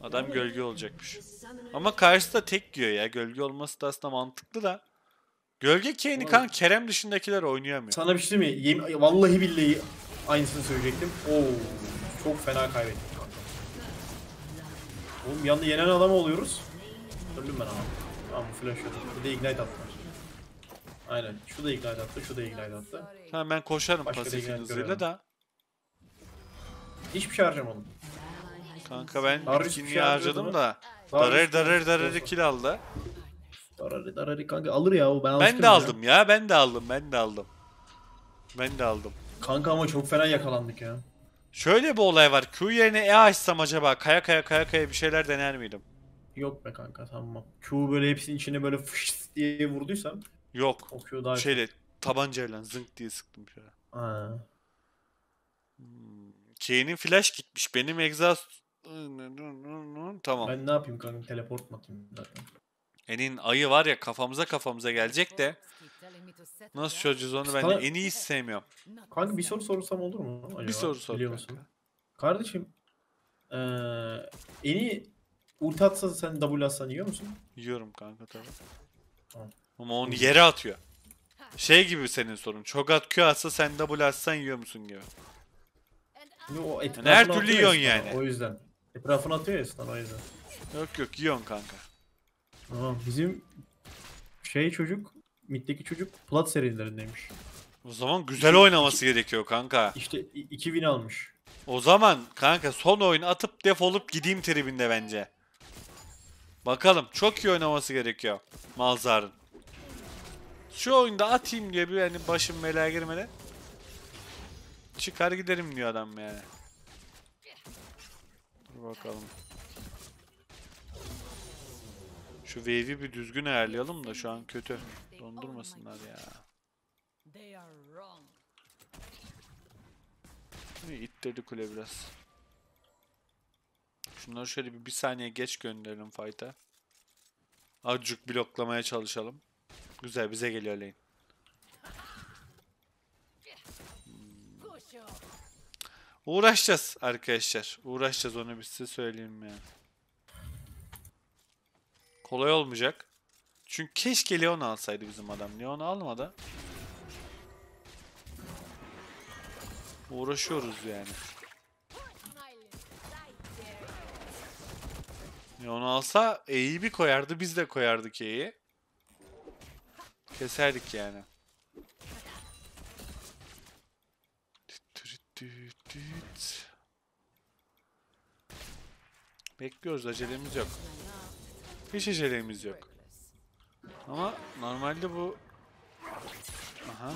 Adam gölge olacakmış. Ama karşıda tek yiyor ya. Gölge olması da aslında mantıklı da. Gölge Kane'i kan Kerem dışındakiler oynayamıyor. Sana bir şey mi? Yem- Vallahi billahi aynısını söyleyecektim. Oo, çok fena kaybettik. Oğlum yanında yenen adam oluyoruz. Öldüm ben ama. Tamam flash yok. Bir de ignite attı. Aynen. Şu da ignite attı, şu da ignite attı. Ha, ben koşarım Başka pasifin hızıyla da. Hiçbir şey harcamadım. Kanka ben Darius bir ikinci şey harcadım harcadı da. Şey darar olsa. kill aldı. Darari darari kanka alır ya o ben Ben de ya. aldım ya. Ben de aldım. Ben de aldım. Ben de aldım. Kanka ama çok fena yakalandık ya. Şöyle bir olay var. Q yerine E açsam acaba kaya kaya kaya kaya bir şeyler dener miydim? Yok be kanka tamam. Q böyle hepsinin içine böyle fış diye vurduysam Yok. o Q daha Şeyle tabancayla zınk diye sıktım şöyle. Ha. Kane'in flash gitmiş. Benim exhaust... Tamam. Ben ne yapayım kanka teleport mu atayım zaten. Enin ayı var ya kafamıza kafamıza gelecek de nasıl çözeceğiz onu ben Sana- en iyi sevmiyorum. Kanka bir soru sorsam olur mu acaba? Bir soru sor Biliyor kanka. musun? Kardeşim eee Eni ulti atsa sen W atsan yiyor musun? Yiyorum kanka tabii. Tamam. Ama onu yere atıyor. Şey gibi senin sorun. Çok at Q atsa sen double atsan yiyor musun gibi. Şimdi o etrafına her türlü atıyor ya yiyorsun stun, yani. O yüzden. Etrafına atıyor ya stun o yüzden. Yok yok yiyorsun kanka. Tamam bizim şey çocuk middeki çocuk plat serilerindeymiş. O zaman güzel oynaması gerekiyor kanka. İşte 2 win almış. O zaman kanka son oyunu atıp defolup gideyim tribinde bence. Bakalım çok iyi oynaması gerekiyor Malzar'ın. Şu oyunda atayım diye bir yani başım belaya girmeden. Çıkar giderim diyor adam yani. Dur bakalım. Şu wave'i bir düzgün ayarlayalım da şu an kötü. Dondurmasınlar ya. İyi, İttirdi kule biraz. Şunları şöyle bir, bir saniye geç gönderelim fight'a. Azıcık bloklamaya çalışalım. Güzel bize geliyor lane. Uğraşacağız arkadaşlar. Uğraşacağız onu bir size söyleyeyim yani. Kolay olmayacak. Çünkü keşke Leon alsaydı bizim adam. Leon almadı. Uğraşıyoruz yani. Leon alsa E'yi bir koyardı biz de koyardık E'yi. Keserdik yani. Bekliyoruz acelemiz yok. Hiç acelemiz yok. Ama normalde bu... Aha.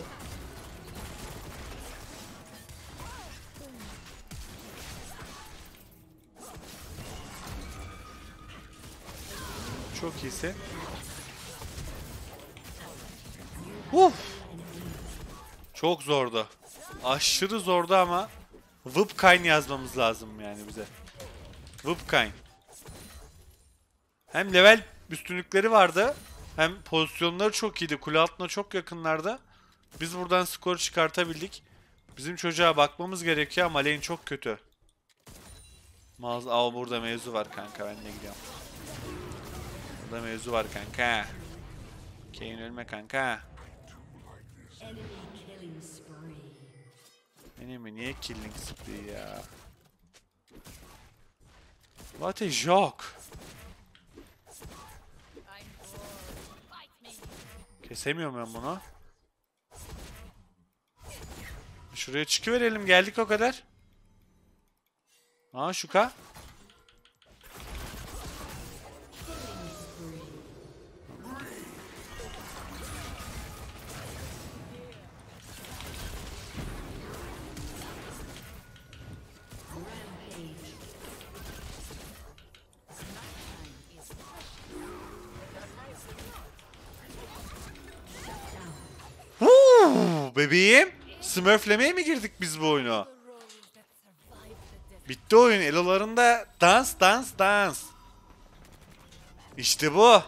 Çok iyisi. Uf! Çok zordu. Aşırı zordu ama Vupkine yazmamız lazım yani bize. Vupkine. Hem level üstünlükleri vardı. Hem pozisyonları çok iyiydi. Kule altına çok yakınlarda. Biz buradan skor çıkartabildik. Bizim çocuğa bakmamız gerekiyor ama lane çok kötü. Mağaz Aa burada mevzu var kanka ben de gidiyorum. Burada mevzu var kanka. Kane ölme kanka. Mi? Niye killing spree ya? What a joke. Kesemiyorum ben bunu. Şuraya çıkıverelim geldik o kadar. Aa şuka. Bebeğim. Smurflemeye mi girdik biz bu oyunu? Bitti oyun. Elolarında dans dans dans. İşte bu. Ha,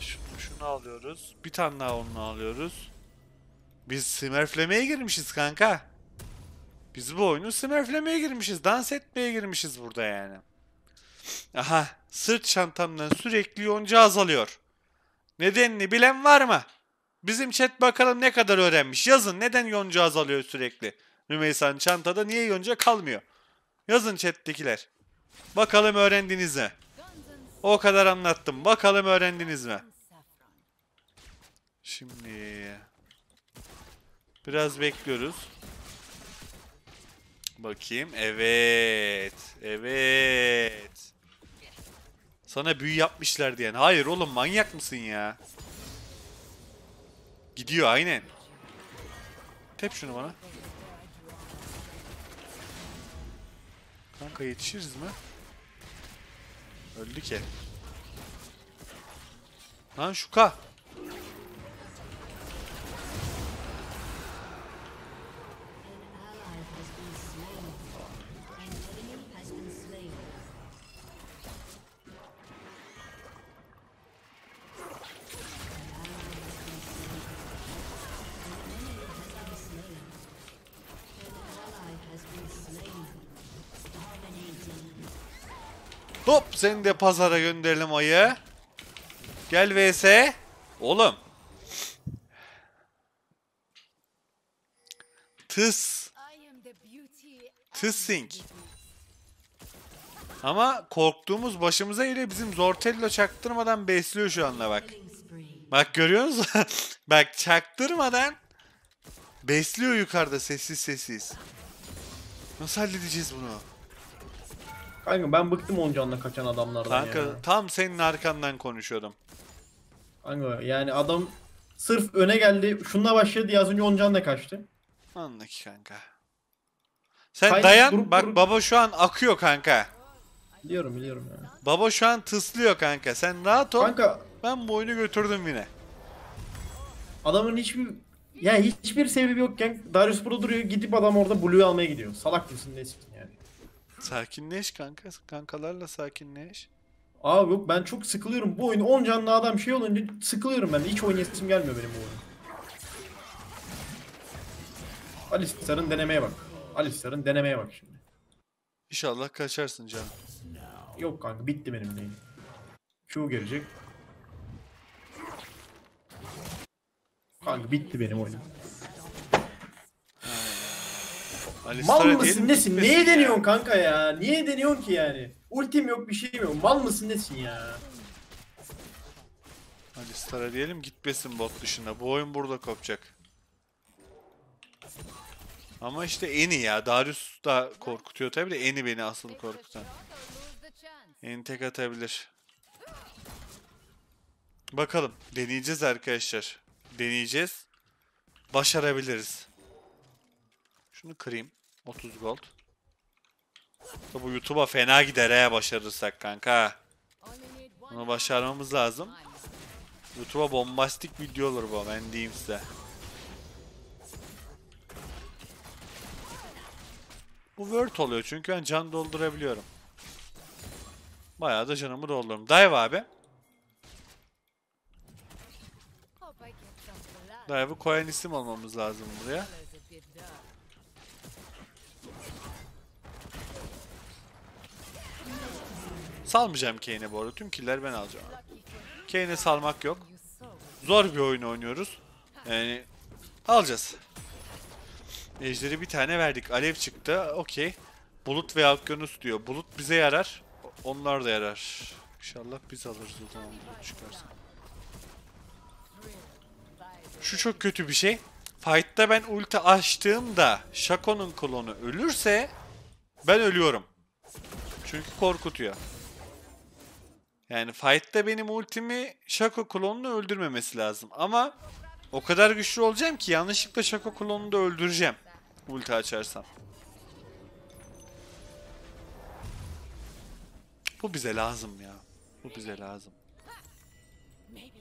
şunu, şunu alıyoruz. Bir tane daha onu alıyoruz. Biz smurflemeye girmişiz kanka. Biz bu oyunu smurflemeye girmişiz. Dans etmeye girmişiz burada yani. Aha sırt çantamdan sürekli yonca azalıyor. Nedenini bilen var mı? Bizim chat bakalım ne kadar öğrenmiş. Yazın neden yonca azalıyor sürekli? Rümeysa'nın çantada niye yonca kalmıyor? Yazın chat'tekiler. Bakalım öğrendiniz mi? O kadar anlattım. Bakalım öğrendiniz mi? Şimdi biraz bekliyoruz. Bakayım. Evet. Evet. Sana büyü yapmışlar diyen. Hayır oğlum manyak mısın ya? Gidiyor aynen. Tep şunu bana. Kanka yetişiriz mi? Öldü ki. Lan şuka. Hop seni de pazara gönderelim ayı. Gel vs. Oğlum. Tıs. Tısink. Ama korktuğumuz başımıza geliyor. Bizim Zortello çaktırmadan besliyor şu anda bak. Bak görüyor musun? bak çaktırmadan besliyor yukarıda sessiz sessiz. Nasıl halledeceğiz bunu? Kanka ben bıktım oncanla kaçan adamlardan Kanka ya. tam senin arkandan konuşuyordum. Kanka yani adam sırf öne geldi. Şununla başladı diye az önce oncanla kaçtı. Anla ki kanka. Sen Kaynak dayan. durup Bak durup- baba şu an akıyor kanka. Biliyorum biliyorum ya. Baba şu an tıslıyor kanka. Sen rahat ol. Kanka Ben bu oyunu götürdüm yine. adamın hiçbir ya hiçbir sebebi yokken Darius Pro duruyor gidip adam orada Blue'yu almaya gidiyor. Salak mısın nesin yani. Sakinleş kanka. Kankalarla sakinleş. Abi yok ben çok sıkılıyorum. Bu oyun 10 canlı adam şey olunca sıkılıyorum ben de. Hiç oynayasım gelmiyor benim bu oyun. Alistar'ın denemeye bak. Alistar'ın denemeye bak şimdi. İnşallah kaçarsın canım. Yok kanka bitti benim neyim. Q gelecek. Kanka bitti benim oyunum. Mal Alistar'a mısın nesin? gitmesin Neye ya. deniyorsun kanka ya? Niye deniyorsun ki yani? Ultim yok bir şeyim yok. Mal mısın nesin ya? Alistar'a diyelim gitmesin bot dışında. Bu oyun burada kopacak. Ama işte Eni ya. Darius da korkutuyor tabi de Eni beni asıl korkutan. Eni tek atabilir. Bakalım. Deneyeceğiz arkadaşlar. Deneyeceğiz. Başarabiliriz. Şunu kırayım. 30 gold. Bu YouTube'a fena gider he başarırsak kanka. Bunu başarmamız lazım. YouTube'a bombastik video olur bu ben diyeyim size. Bu word oluyor çünkü ben can doldurabiliyorum. Bayağı da canımı doldururum. Dive abi. Dive'ı koyan isim olmamız lazım buraya. Salmayacağım Kane'e bu arada. Tüm killer ben alacağım. Kane'e salmak yok. Zor bir oyun oynuyoruz. Yani alacağız. Ejderi bir tane verdik. Alev çıktı. Okey. Bulut ve Okyanus diyor. Bulut bize yarar. Onlar da yarar. İnşallah biz alırız o zaman bulut çıkarsa. Şu çok kötü bir şey. Fight'ta ben ulti açtığımda Shaco'nun klonu ölürse ben ölüyorum. Çünkü korkutuyor. Yani fight'ta benim ultimi Shaco klonunu öldürmemesi lazım. Ama o kadar güçlü olacağım ki yanlışlıkla Shaco klonunu da öldüreceğim. Ulti açarsam. Bu bize lazım ya. Bu bize lazım.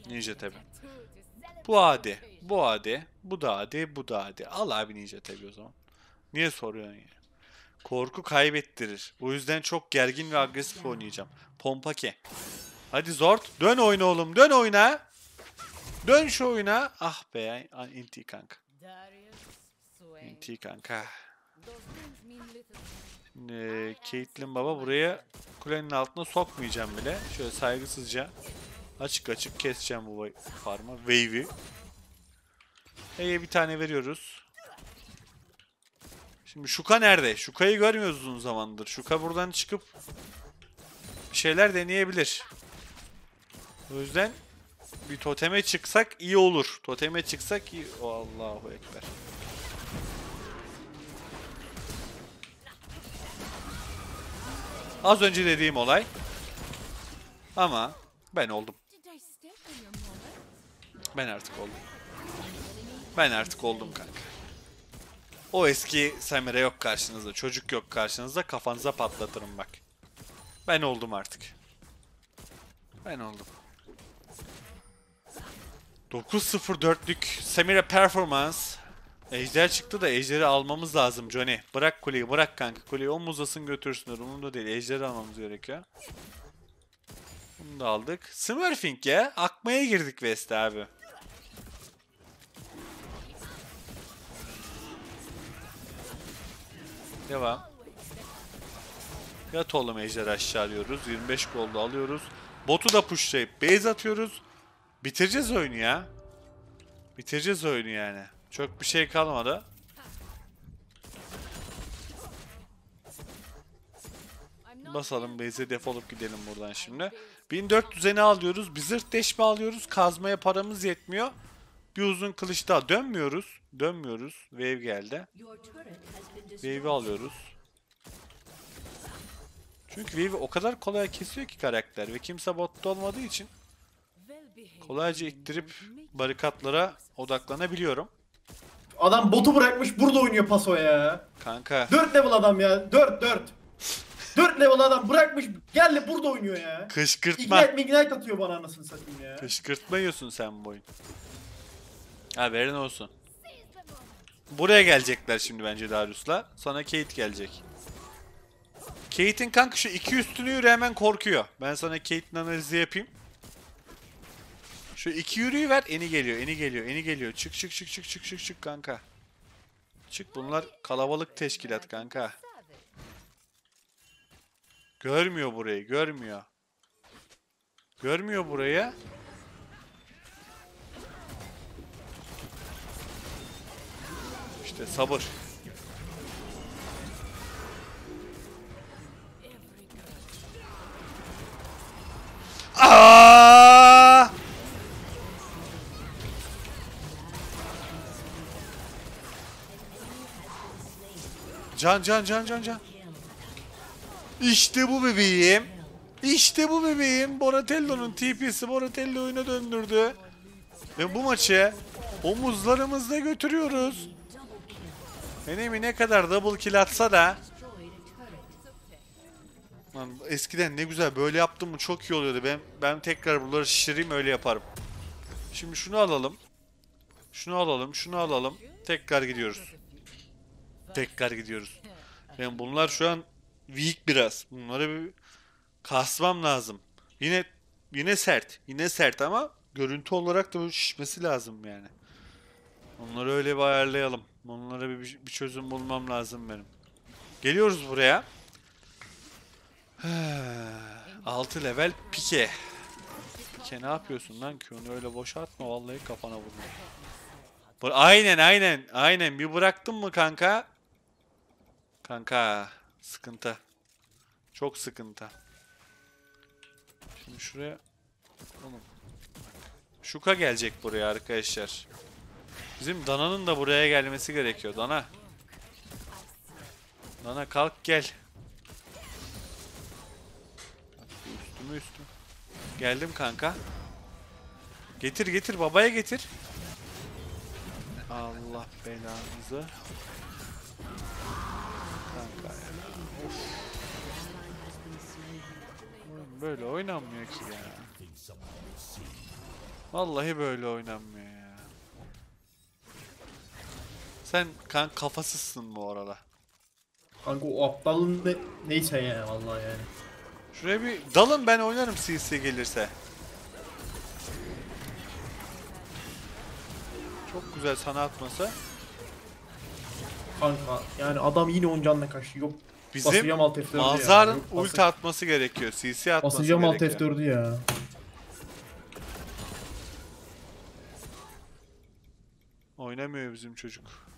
Ninja tabi. Bu adi. Bu adi. Bu da adi. Bu da adi. Al abi Ninja tabi o zaman. Niye soruyorsun ya? Korku kaybettirir. O yüzden çok gergin ve agresif oynayacağım. Pompake. Hadi Zord. Dön oyna oğlum. Dön oyna. Dön şu oyuna. Ah be. Inti kanka. NT kanka. Şimdi Caitlyn baba buraya kulenin altına sokmayacağım bile. Şöyle saygısızca açık açık keseceğim bu farmı. Wave'i. E'ye bir tane veriyoruz. Şimdi Şuka nerede? Şuka'yı görmüyoruz uzun zamandır. Şuka buradan çıkıp bir şeyler deneyebilir. O yüzden bir toteme çıksak iyi olur. Toteme çıksak iyi. O Allahu Ekber. Az önce dediğim olay. Ama ben oldum. Ben artık oldum. Ben artık oldum kanka. O eski Samira yok karşınızda, çocuk yok karşınızda, kafanıza patlatırım bak. Ben oldum artık. Ben oldum. 9-0-4'lük Samira performans. Ejder çıktı da Ejder'i almamız lazım Johnny. Bırak kuleyi bırak kanka. Kuleyi omuzlasın götürsünler. Umurumda değil. Ejder'i almamız gerekiyor. Bunu da aldık. Smurfing ya. Akmaya girdik West'e abi. Devam. Yat oğlum ejder aşağı diyoruz. 25 golda alıyoruz. Botu da pushlayıp base atıyoruz. Bitireceğiz oyunu ya. Bitireceğiz oyunu yani. Çok bir şey kalmadı. Basalım base'e defolup gidelim buradan şimdi. 1400'e alıyoruz? Bir zırh deşme alıyoruz. Kazmaya paramız yetmiyor. Bir uzun kılıç daha. Dönmüyoruz. Dönmüyoruz. Wave geldi. Wave'i alıyoruz. Çünkü Wave'i o kadar kolay kesiyor ki karakter ve kimse botta olmadığı için kolayca ittirip barikatlara odaklanabiliyorum. Adam botu bırakmış burada oynuyor paso ya. Kanka 4 level adam ya. 4 4. 4 level adam bırakmış geldi burada oynuyor ya. kışkırtma. Ignite ignite atıyor bana anasını satayım ya. Kışkırtma yiyorsun sen bu oyun. Haberin olsun. Buraya gelecekler şimdi bence Darius'la. Sonra Kate gelecek. Kate'in kanka şu iki üstünü yürü hemen korkuyor. Ben sana Kate'in analizi yapayım. Şu iki yürüyü ver. Eni geliyor, eni geliyor, eni geliyor. Çık çık çık çık çık çık çık kanka. Çık bunlar kalabalık teşkilat kanka. Görmüyor burayı, görmüyor. Görmüyor burayı. İşte sabır. Aa! Can can can can can. İşte bu bebeğim. İşte bu bebeğim. Boratello'nun TP'si Boratello oyuna döndürdü. Ve bu maçı omuzlarımızda götürüyoruz. Enemy ne kadar double kill atsa da Lan eskiden ne güzel böyle yaptım mı çok iyi oluyordu. Ben ben tekrar bunları şişireyim öyle yaparım. Şimdi şunu alalım. Şunu alalım, şunu alalım. Tekrar gidiyoruz. Tekrar gidiyoruz. Ben bunlar şu an weak biraz. Bunları bir kasmam lazım. Yine yine sert. Yine sert ama görüntü olarak da şişmesi lazım yani. Onları öyle bir ayarlayalım. Onlara bir, bir çözüm bulmam lazım benim. Geliyoruz buraya. 6 level pike. Pike ne yapıyorsun lan onu öyle boşa atma vallahi kafana vurma. Aynen aynen aynen bir bıraktın mı kanka? Kanka sıkıntı. Çok sıkıntı. Şimdi şuraya oğlum. Şuka gelecek buraya arkadaşlar. Bizim Dana'nın da buraya gelmesi gerekiyor. Dana. Dana kalk gel. Üstüme üstüm. Geldim kanka. Getir getir babaya getir. Allah belanızı. Kanka ya. Böyle oynanmıyor ki ya. Vallahi böyle oynanmıyor ya. Sen kan kafasızsın bu arada. Kanka o aptalın ne, neyse ya vallahi yani. Şuraya bir dalın ben oynarım CC gelirse. Çok güzel sana atması. Kanka yani adam yine 10 canla kaçtı. Yok Bizim basacağım alt F4'ü ya. Mazhar'ın Yok, ulti atması gerekiyor. CC atması Basacağım alt gerekiyor. F4'ü ya. Oynamıyor bizim çocuk.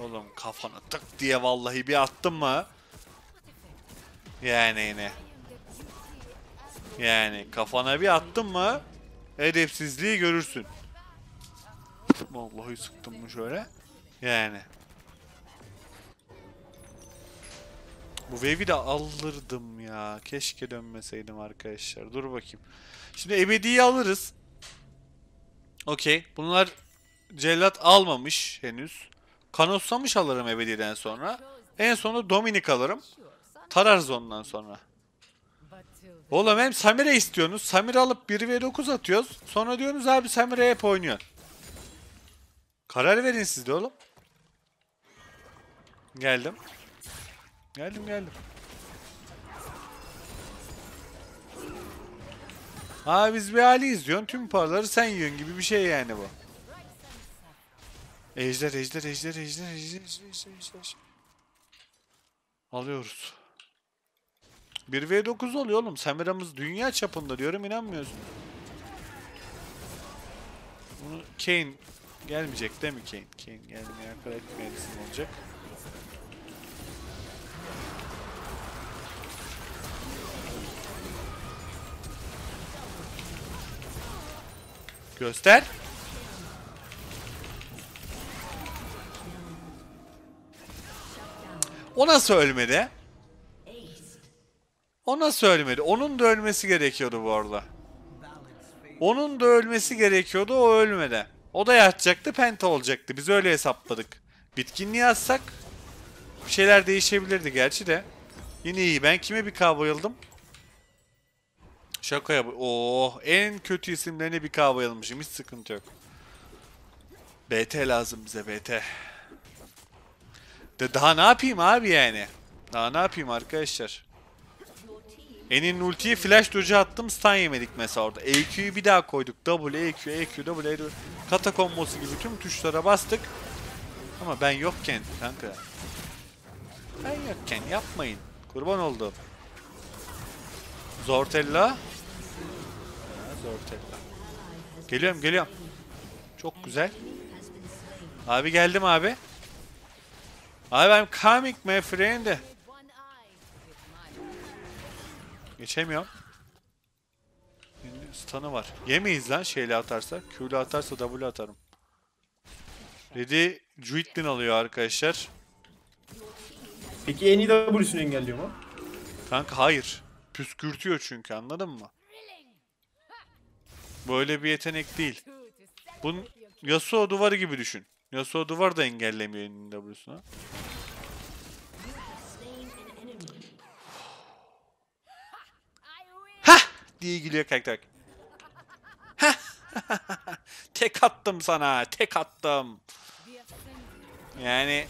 Oğlum kafana tık diye vallahi bir attım mı? Yani yine. Yani kafana bir attım mı? Edepsizliği görürsün. Vallahi sıktım mı şöyle? Yani. Bu wave'i de alırdım ya. Keşke dönmeseydim arkadaşlar. Dur bakayım. Şimdi ebediyi alırız. Okey. Bunlar cellat almamış henüz. Kanoslamış alırım ebediden sonra. En sonunda Dominik alırım. Tararız ondan sonra. Oğlum hem Samira istiyorsunuz. Samira alıp 1v9 atıyoruz. Sonra diyorsunuz abi Samira hep oynuyor. Karar verin siz de oğlum. Geldim. Geldim geldim. Abi biz bir hali izliyorsun. Tüm paraları sen yiyorsun gibi bir şey yani bu. Ejder, ejder, ejder, ejder, ejder, ejder, ejder, ejder. Alıyoruz. 1v9 oluyor oğlum. Samira'mız dünya çapında diyorum inanmıyorsun. Bunu Kane gelmeyecek değil mi Kane? Kane gelmeye akıl etmeyesin olacak. Göster. O nasıl ölmedi? O nasıl ölmedi? Onun da ölmesi gerekiyordu bu arada. Onun da ölmesi gerekiyordu o ölmedi. O da yatacaktı penta olacaktı. Biz öyle hesapladık. Bitkinliği atsak bir şeyler değişebilirdi gerçi de. Yine iyi. Ben kime bir K bayıldım? Şakaya bu. Oh, en kötü isimlerine bir K bayılmışım. Hiç sıkıntı yok. BT lazım bize BT. De daha ne yapayım abi yani? Daha ne yapayım arkadaşlar? Enin ultiyi flash dodge attım stun yemedik mesela orada. EQ'yu bir daha koyduk. W, EQ, EQ, W, EQ. Kata kombosu gibi tüm tuşlara bastık. Ama ben yokken kanka. Ben yokken yapmayın. Kurban oldum. Zortella. Zortella. Geliyorum geliyorum. Çok güzel. Abi geldim abi. I'm coming my friend. Geçemiyorum. Stun'ı var. Yemeyiz lan şeyle atarsa. Q'le atarsa W atarım. Ready Juitlin alıyor arkadaşlar. Peki en iyi W'sünü engelliyor mu? Kanka hayır. Püskürtüyor çünkü anladın mı? Böyle bir yetenek değil. Bunun Yasuo duvarı gibi düşün. Yasuo duvar da engellemiyor elinin W'sunu. Hah! diye gülüyor karakter. Tek attım sana. Tek attım. Yani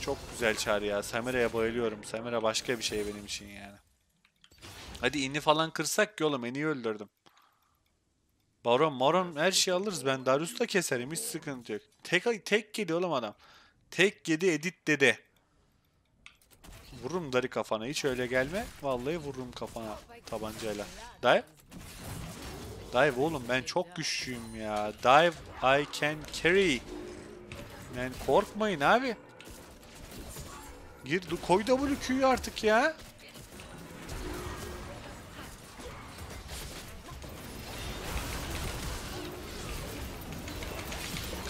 çok güzel çağrı ya. Samira'ya bayılıyorum. Samira başka bir şey benim için yani. Hadi inni falan kırsak ki oğlum. Eni öldürdüm. Baron, Maron her şeyi alırız. Ben Darius'u da keserim. Hiç sıkıntı yok. Tek, tek yedi oğlum adam. Tek yedi edit dedi. Vururum Dari kafana. Hiç öyle gelme. Vallahi vururum kafana tabancayla. Dive. Dive oğlum ben çok güçlüyüm ya. Dive I can carry. Yani korkmayın abi. Gir koy WQ'yu artık ya.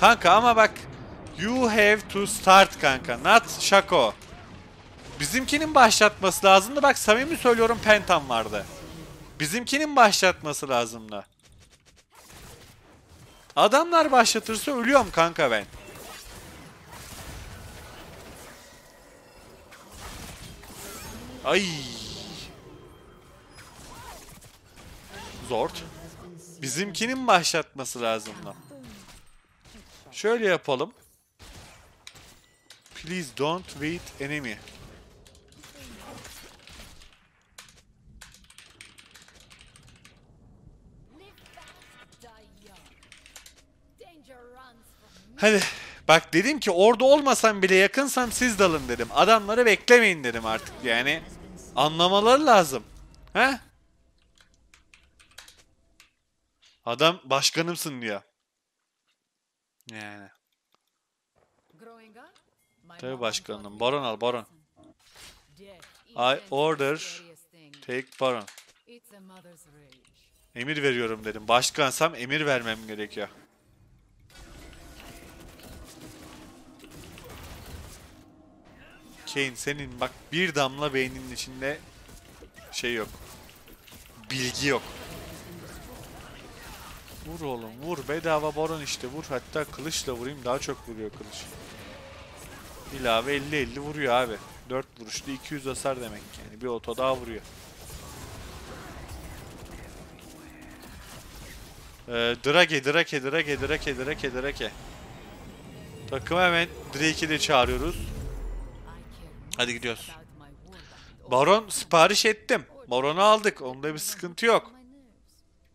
Kanka ama bak you have to start kanka not Shaco. Bizimkinin başlatması lazımdı. Bak samimi söylüyorum Pentam vardı. Bizimkinin başlatması lazımdı. Adamlar başlatırsa ölüyorum kanka ben. Ay. Zord. Bizimkinin başlatması lazımdı. Şöyle yapalım. Please don't wait enemy. Hadi. Bak dedim ki orada olmasam bile yakınsam siz dalın dedim. Adamları beklemeyin dedim artık yani. Anlamaları lazım. He? Adam başkanımsın diyor. Yani. Tabii başkanım. Baron al baron. I order take baron. Emir veriyorum dedim. Başkansam emir vermem gerekiyor. Kane senin bak bir damla beyninin içinde şey yok. Bilgi yok. Vur oğlum vur bedava baron işte vur hatta kılıçla vurayım daha çok vuruyor kılıç. İlave 50-50 vuruyor abi. 4 vuruşta 200 hasar demek yani bir oto daha vuruyor. Ee, Drake, Drake, Drake, Drake, Drake, Drake. Takım hemen Drake'i de çağırıyoruz. Hadi gidiyoruz. Baron sipariş ettim. Baron'u aldık. Onda bir sıkıntı yok.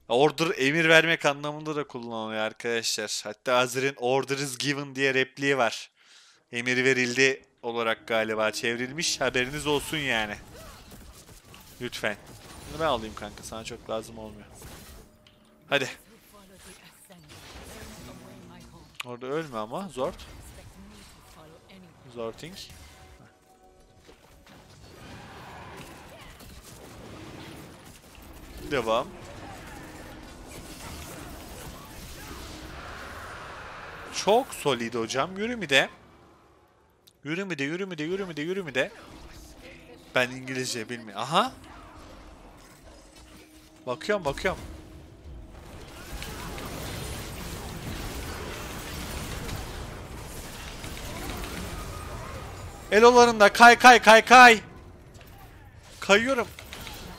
Order emir vermek anlamında da kullanılıyor arkadaşlar. Hatta Azir'in order is given diye repliği var. Emir verildi olarak galiba çevrilmiş. Haberiniz olsun yani. Lütfen. Bunu ben alayım kanka. Sana çok lazım olmuyor. Hadi. Orada ölme ama. Zort. Zorting. Devam. Çok solid hocam. Yürü mü de? Yürü mü de, yürü mü de, yürü mü de, yürü mü de? Ben İngilizce bilmiyorum. Aha. Bakıyorum, bakıyorum. Elolarında kay kay kay kay. Kayıyorum.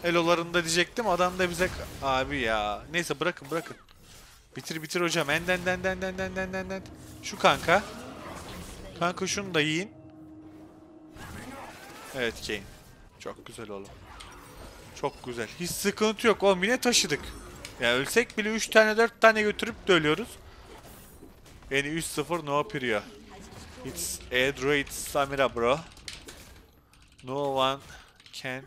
Elolarında diyecektim adam da bize abi ya. Neyse bırakın bırakın. Bitir bitir hocam. Enden den den den den den den den. Şu kanka. Kanka şunu da yiyin. Evet Kane. Çok güzel oğlum. Çok güzel. Hiç sıkıntı yok. Oğlum yine taşıdık. Ya ölsek bile 3 tane 4 tane götürüp de. Yani 3-0 no period. It's Edro, it's Samira bro. No one can...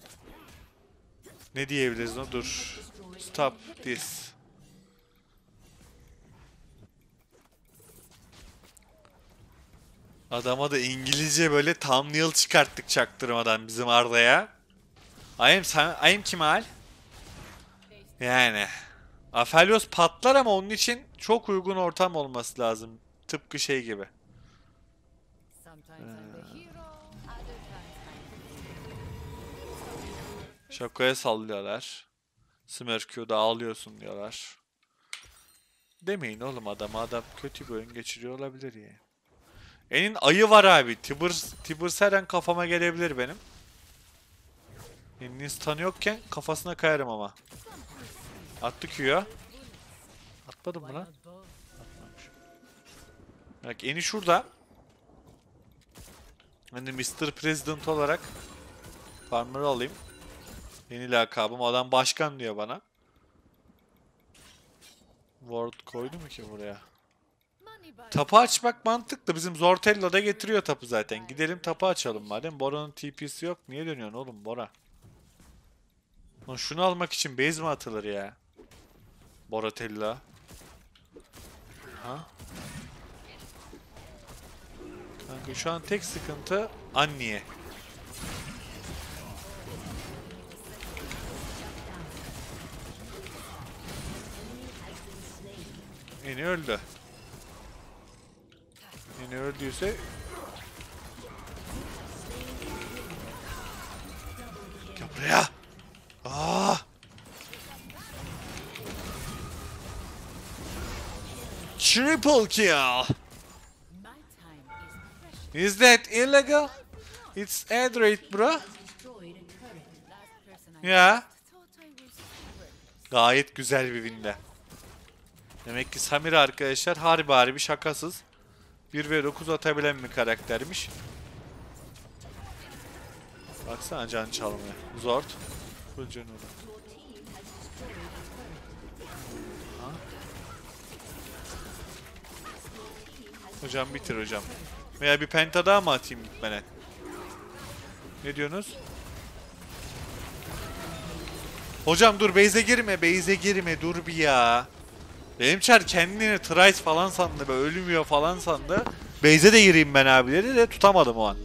Ne diyebiliriz no? Dur. Stop this. Adama da İngilizce böyle thumbnail çıkarttık çaktırmadan bizim Arda'ya. Am, Sam- I am Kemal. Yani. Aphelios patlar ama onun için çok uygun ortam olması lazım. Tıpkı şey gibi. Şakaya sallıyorlar. Smirkio'da ağlıyorsun diyorlar. Demeyin oğlum adama adam kötü bir oyun geçiriyor olabilir ya. Enin ayı var abi. Tibur, Tibur her an kafama gelebilir benim. Enin tanı yokken kafasına kayarım ama. Attı Q'ya. Atmadım mı lan? both? Bak eni şurada. Hani Mr. President olarak farmer'ı alayım. Yeni lakabım. Adam başkan diyor bana. Ward koydu mu ki buraya? Tapı açmak mantıklı. Bizim Zortello da getiriyor tapı zaten. Gidelim tapı açalım madem. Bora'nın TP'si yok. Niye dönüyorsun oğlum Bora? Lan şunu almak için base mi atılır ya? Boratella. Ha? Kanka şu an tek sıkıntı Anniye. Eni öldü. Eni öldüyse Gel buraya. Aa! Triple kill. İs that illegal? It's bro. Last person I Ya. Gayet güzel bir winde. Demek ki Samir arkadaşlar harbi harbi şakasız 1v9 atabilen bir karaktermiş. Baksana can çalmaya. Zord. Full canı olan. Ha? Hocam bitir hocam. Veya bir penta daha mı atayım gitmene? Ne diyorsunuz? Hocam dur base'e girme, base'e girme dur bir ya. Benim çar kendini Trice falan sandı, böyle ölmüyor falan sandı. Base'e de gireyim ben abileri de tutamadım o an.